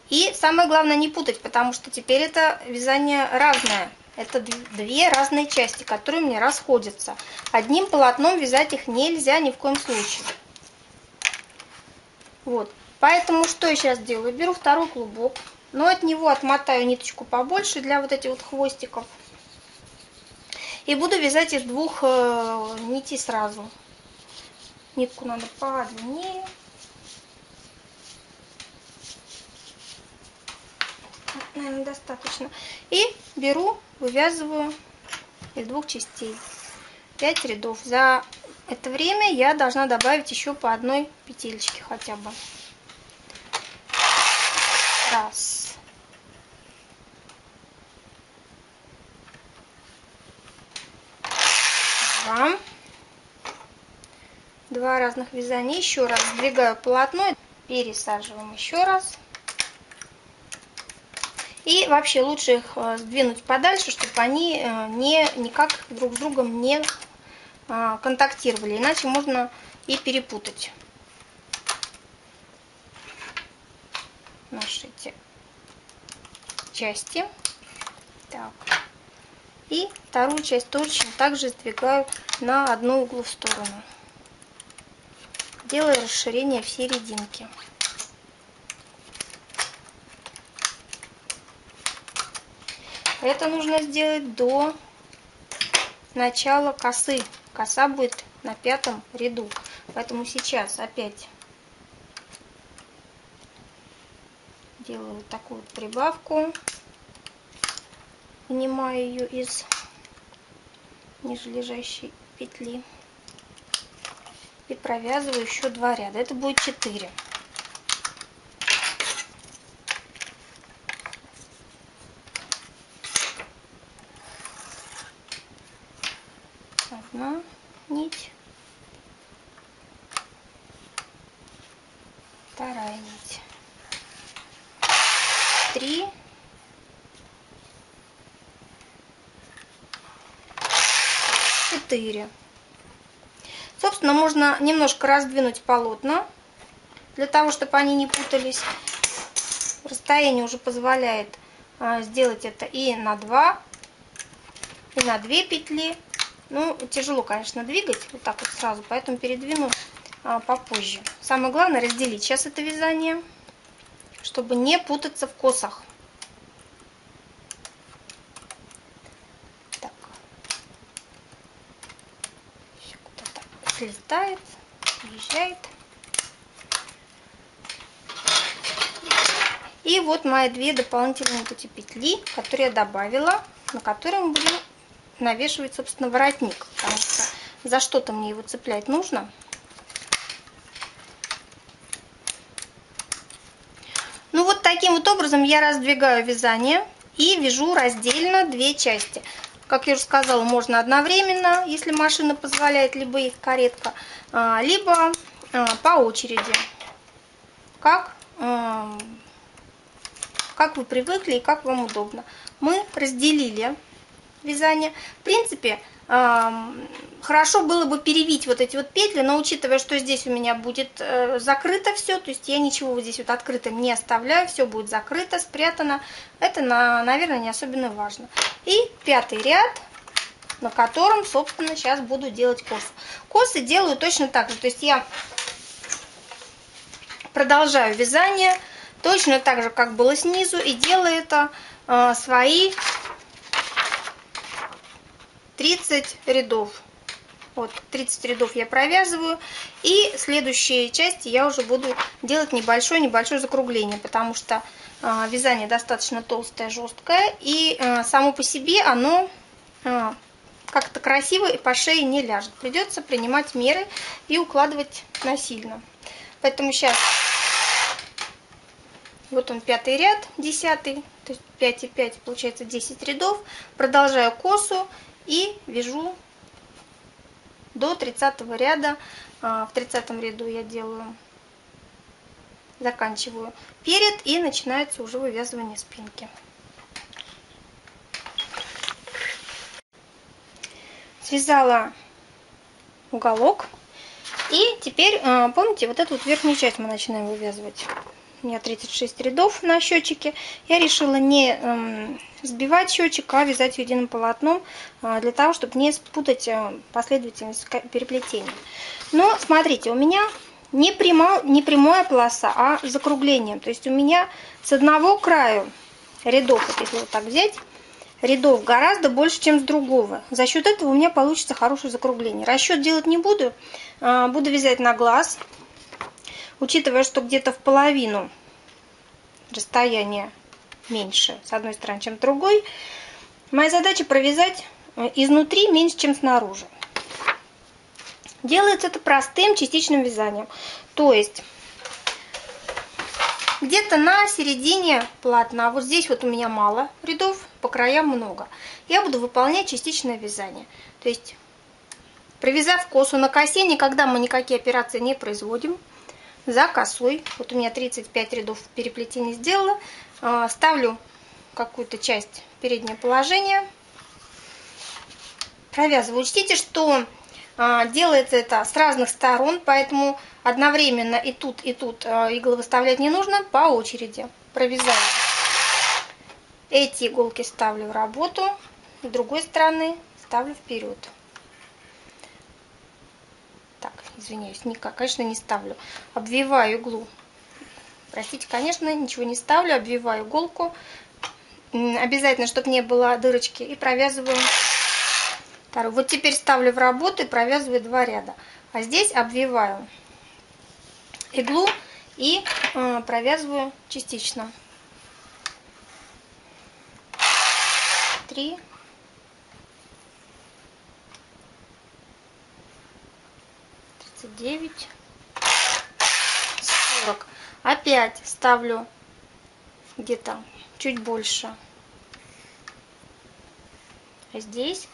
И самое главное не путать, потому что теперь это вязание разное. Это две разные части, которые мне расходятся. Одним полотном вязать их нельзя ни в коем случае. Вот. Поэтому что я сейчас делаю? Беру второй клубок, но от него отмотаю ниточку побольше для вот этих вот хвостиков. И буду вязать из двух э, нитей сразу. Нитку надо подлиннее. Наверное, достаточно. И беру, вывязываю из двух частей. 5 рядов. За это время я должна добавить еще по одной петелечке хотя бы. Раз. Два. Два разных вязания. Еще раз сдвигаю полотно. пересаживаем еще раз. И вообще лучше их э, сдвинуть подальше, чтобы они э, не, никак друг с другом не э, контактировали, иначе можно и перепутать наши эти части. Так. И вторую часть точно также сдвигаю на одну углу в сторону. Делаю расширение в серединке. Это нужно сделать до начала косы. Коса будет на пятом ряду. Поэтому сейчас опять делаю вот такую прибавку. Вынимаю ее из нижележащей петли. И провязываю еще два ряда. Это будет 4. одна нить, вторая нить, три, четыре. Собственно, можно немножко раздвинуть полотна, для того, чтобы они не путались. Расстояние уже позволяет а, сделать это и на 2, и на 2 петли, ну, тяжело, конечно, двигать вот так вот сразу, поэтому передвину попозже. Самое главное разделить сейчас это вязание, чтобы не путаться в косах. Так. Куда-то слетает, уезжает. И вот мои две дополнительные эти петли, которые я добавила, на которые мы будем навешивать, собственно, воротник, потому что за что-то мне его цеплять нужно. Ну вот таким вот образом я раздвигаю вязание и вяжу раздельно две части. Как я уже сказала, можно одновременно, если машина позволяет, либо их каретка, а, либо а, по очереди. Как, как вы привыкли и как вам удобно. Мы разделили вязания. В принципе, хорошо было бы перевить вот эти вот петли, но учитывая, что здесь у меня будет э, закрыто все, то есть я ничего вот здесь вот открытым не оставляю, все будет закрыто, спрятано, это, наверное, не особенно важно. И пятый ряд, на котором, собственно, сейчас буду делать косы. Косы делаю точно так же, то есть я продолжаю вязание точно так же, как было снизу, и делаю это э, свои 30 рядов. Вот, 30 рядов я провязываю. И следующие части я уже буду делать небольшое-небольшое закругление, потому что э, вязание достаточно толстое, жесткое. И э, само по себе оно э, как-то красиво и по шее не ляжет. Придется принимать меры и укладывать насильно. Поэтому сейчас вот он пятый ряд, десятый, то есть 5 и 5, получается 10 рядов. Продолжаю косу и вяжу до 30 ряда. А, в 30 ряду я делаю, заканчиваю перед и начинается уже вывязывание спинки. Связала уголок. И теперь, а, помните, вот эту вот верхнюю часть мы начинаем вывязывать у меня 36 рядов на счетчике. Я решила не эм, сбивать счетчик, а вязать единым полотном, э, для того, чтобы не спутать э, последовательность переплетения. Но смотрите, у меня не, прямо, не прямая полоса, а закруглением. То есть у меня с одного краю рядов, вот если вот так взять, рядов гораздо больше, чем с другого. За счет этого у меня получится хорошее закругление. Расчет делать не буду, э, буду вязать на глаз учитывая, что где-то в половину расстояние меньше с одной стороны, чем другой, моя задача провязать э, изнутри меньше, чем снаружи. Делается это простым частичным вязанием. То есть где-то на середине полотна, вот здесь вот у меня мало рядов, по краям много. Я буду выполнять частичное вязание. То есть провязав косу на косе, никогда мы никакие операции не производим. за косой. Вот у меня 35 рядов переплетения сделала. А, ставлю какую-то часть переднее положение. Провязываю. Учтите, что а, делается это с разных сторон, поэтому одновременно и тут, и тут а, иглы выставлять не нужно, по очереди провязала. Эти иголки ставлю в работу, с другой стороны ставлю вперед. Так, извиняюсь, никак, конечно, не ставлю. Обвиваю иглу. Простите, конечно, ничего не ставлю, обвиваю иголку. Обязательно, чтобы не было дырочки. И провязываю вторую. Вот теперь ставлю в работу и провязываю два ряда. А здесь обвиваю иглу и э, провязываю частично. Три. Тридцать девять. Опять ставлю где-то чуть больше. А здесь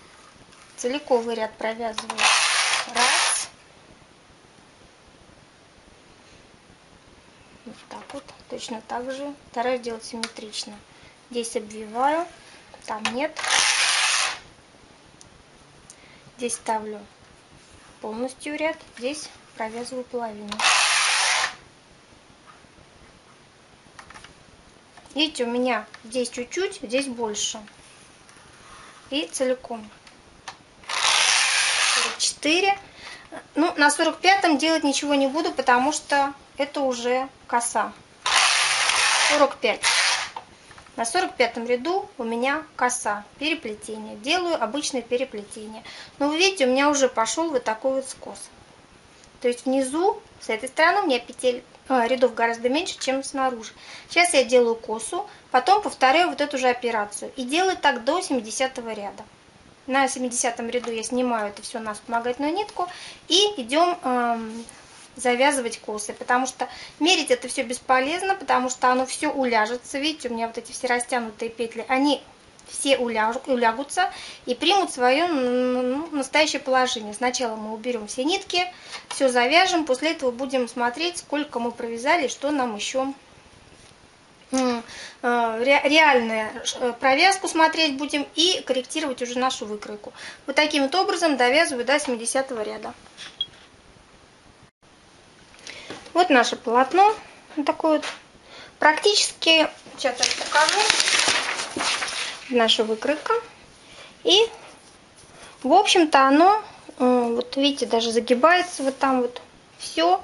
целиковый ряд провязываю. Раз. Вот так вот. Точно так же. Стараюсь делать симметрично. Здесь обвиваю. Там нет. Здесь ставлю полностью ряд. Здесь провязываю половину. Видите, у меня здесь чуть-чуть, здесь больше. И целиком. 44. Ну, на 45-м делать ничего не буду, потому что это уже коса. 45. На 45 ряду у меня коса, переплетение. Делаю обычное переплетение. Но вы видите, у меня уже пошел вот такой вот скос. То есть внизу, с этой стороны, у меня петель рядов гораздо меньше, чем снаружи. Сейчас я делаю косу, потом повторяю вот эту же операцию. И делаю так до 70 ряда. На 70 ряду я снимаю это все на вспомогательную нитку и идем эм, завязывать косы, потому что мерить это все бесполезно, потому что оно все уляжется. Видите, у меня вот эти все растянутые петли, они все улягутся и примут свое ну, настоящее положение. Сначала мы уберем все нитки, все завяжем, после этого будем смотреть, сколько мы провязали, что нам еще э, реальную э, провязку смотреть будем и корректировать уже нашу выкройку. Вот таким вот образом довязываю до 70 ряда. Вот наше полотно. Вот такое вот. Практически, сейчас я покажу наша выкройка. И, в общем-то, оно, э, вот видите, даже загибается вот там вот все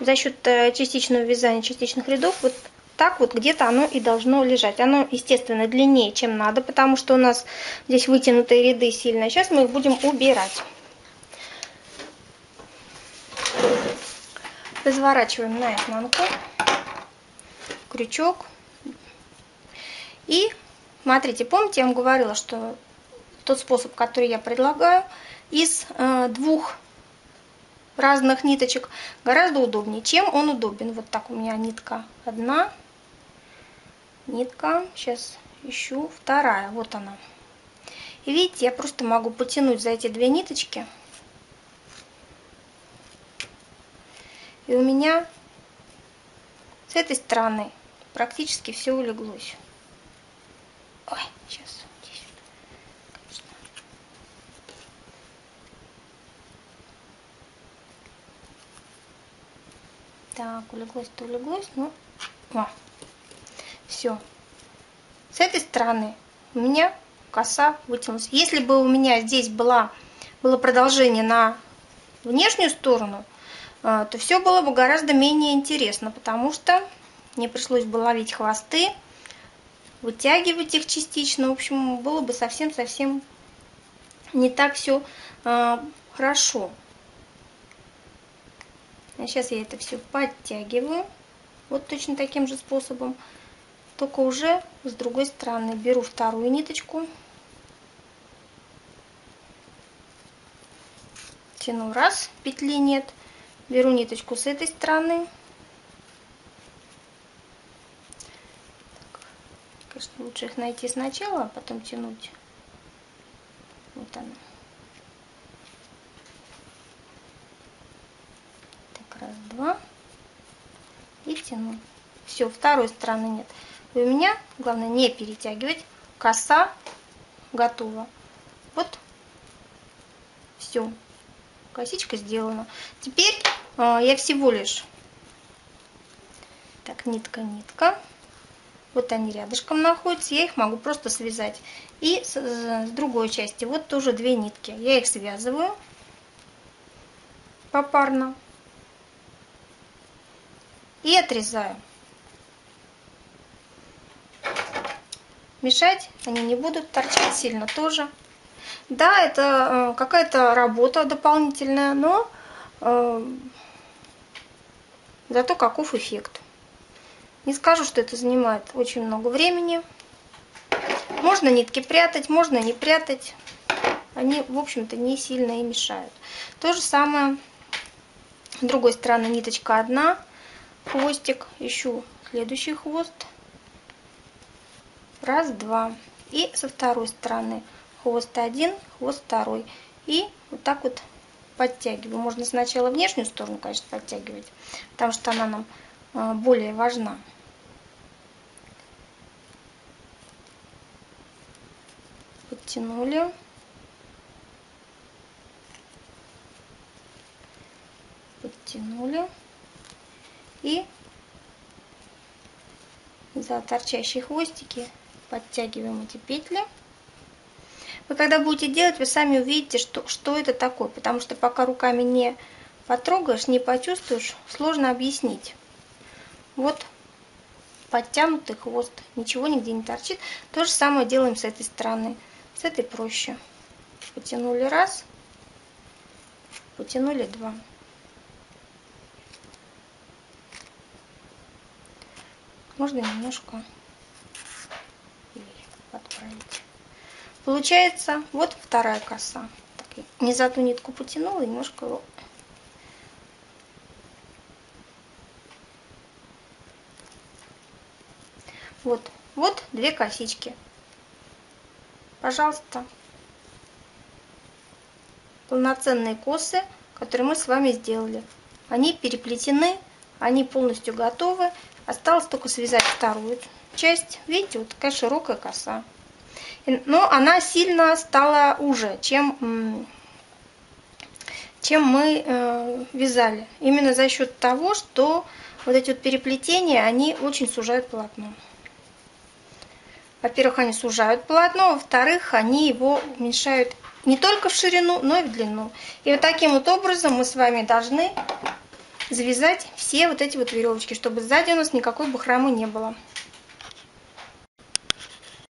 за счет э, частичного вязания частичных рядов. Вот так вот где-то оно и должно лежать. Оно, естественно, длиннее, чем надо, потому что у нас здесь вытянутые ряды сильно. Сейчас мы их будем убирать. Разворачиваем на изнанку крючок и Смотрите, помните, я вам говорила, что тот способ, который я предлагаю, из э, двух разных ниточек гораздо удобнее. Чем он удобен? Вот так у меня нитка одна, нитка, сейчас ищу, вторая, вот она. И видите, я просто могу потянуть за эти две ниточки. И у меня с этой стороны практически все улеглось. Ой, сейчас. Здесь. Конечно. Так, улеглось-то улеглось. Ну, о, все. С этой стороны у меня коса вытянулась. Если бы у меня здесь была, было продолжение на внешнюю сторону, э, то все было бы гораздо менее интересно, потому что мне пришлось бы ловить хвосты, вытягивать их частично. В общем, было бы совсем-совсем не так все э, а, хорошо. А сейчас я это все подтягиваю. Вот точно таким же способом. Только уже с другой стороны. Беру вторую ниточку. Тяну раз, петли нет. Беру ниточку с этой стороны. Конечно, лучше их найти сначала, а потом тянуть. Вот она. Так, раз, два. потяну. Все, второй стороны нет. И у меня, главное, не перетягивать. Коса готова. Вот. Все. Косичка сделана. Теперь э, я всего лишь... Так, нитка, нитка. Вот они рядышком находятся. Я их могу просто связать. И с, с другой части, вот тоже две нитки. Я их связываю попарно и отрезаю. Мешать они не будут, торчать сильно тоже. Да, это э, какая-то работа дополнительная, но э, зато каков эффект. Не скажу, что это занимает очень много времени. Можно нитки прятать, можно не прятать. Они, в общем-то, не сильно и мешают. То же самое с другой стороны ниточка одна, хвостик, ищу следующий хвост. Раз, два. И со второй стороны хвост один, хвост второй. И вот так вот подтягиваю. Можно сначала внешнюю сторону, конечно, подтягивать, потому что она нам э, более важна. Подтянули. Подтянули. И за торчащие хвостики подтягиваем эти петли. Вы когда будете делать, вы сами увидите, что, что это такое, потому что пока руками не потрогаешь, не почувствуешь, сложно объяснить. Вот подтянутый хвост, ничего нигде не торчит. То же самое делаем с этой стороны. С этой проще. Потянули раз, потянули два. Можно немножко подправить. Получается вот вторая коса. Так, не за ту нитку потянула, немножко Вот, вот две косички. Пожалуйста. Полноценные косы, которые мы с вами сделали. Они переплетены, они полностью готовы. Осталось только связать вторую часть. Видите, вот такая широкая коса. Но она сильно стала уже, чем, чем мы э, вязали. Именно за счет того, что вот эти вот переплетения, они очень сужают полотно. Во-первых, они сужают полотно, во-вторых, они его уменьшают не только в ширину, но и в длину. И вот таким вот образом мы с вами должны завязать все вот эти вот веревочки, чтобы сзади у нас никакой бахромы не было.